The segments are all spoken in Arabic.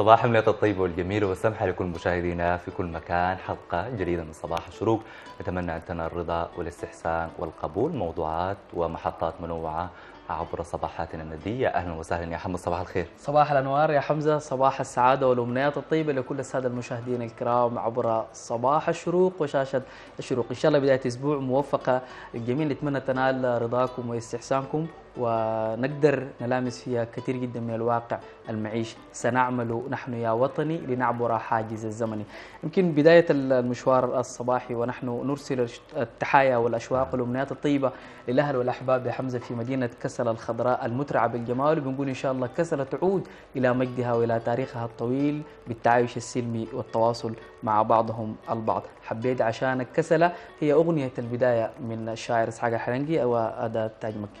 صباح حملة الطيبة والجميلة والسمحة لكل مشاهدينا في كل مكان حلقة جديدة من صباح الشروق. نتمنى أن تنال الرضا والاستحسان والقبول. موضوعات ومحطات منوعة عبر صباحاتنا الندية. أهلا وسهلا يا حمد صباح الخير. صباح الأنوار يا حمزة صباح السعادة والأمنيات الطيبة لكل السادة المشاهدين الكرام عبر صباح الشروق وشاشة الشروق. إن شاء الله بداية أسبوع موفقة. للجميع نتمنى تنال رضاكم واستحسانكم. ونقدر نلامس فيها كثير جدا من الواقع المعيش سنعمل نحن يا وطني لنعبر حاجز الزمن. يمكن بداية المشوار الصباحي ونحن نرسل التحايا والأشواق والأمنيات الطيبة للأهل والأحباب يا حمزة في مدينة كسل الخضراء المترعة بالجمال. وبنقول إن شاء الله كسل تعود إلى مجدها وإلى تاريخها الطويل بالتعايش السلمي والتواصل مع بعضهم البعض. حبيت عشانك كسلة. هي أغنية البداية من الشاعر إسحاق الحرنقي وأداة تاج مكي.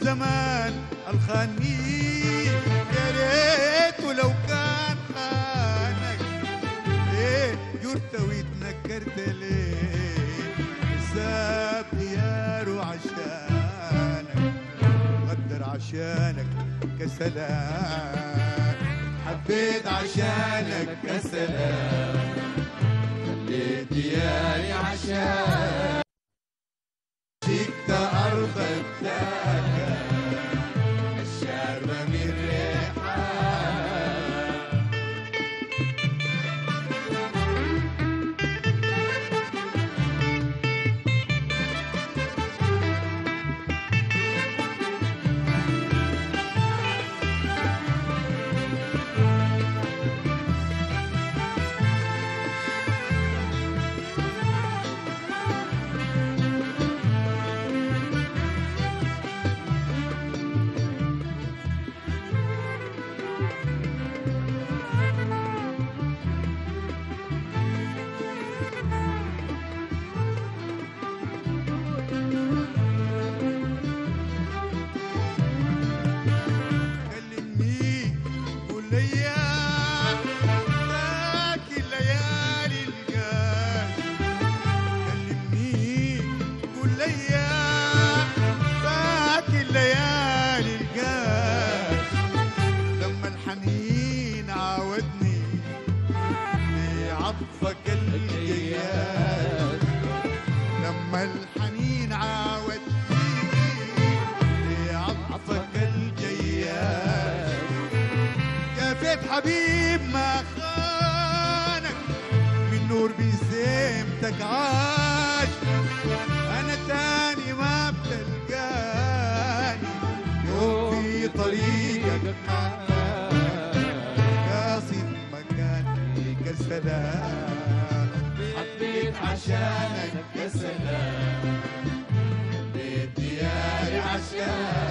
الزمان الخاني يا ريت لو كان خانك. إيه جرت واتنكرت ليه حساب دياره عشانك قدر عشانك كسلان حبيت عشانك كسلان خليت دياري عشان Lay حبيب ما خانك من نور بسمتك عاش. أنا تاني ما بتلقاني يوم في طريقك قاصد مكاني السلام حبيت عشانك يا سلام بيت دياري عشانك.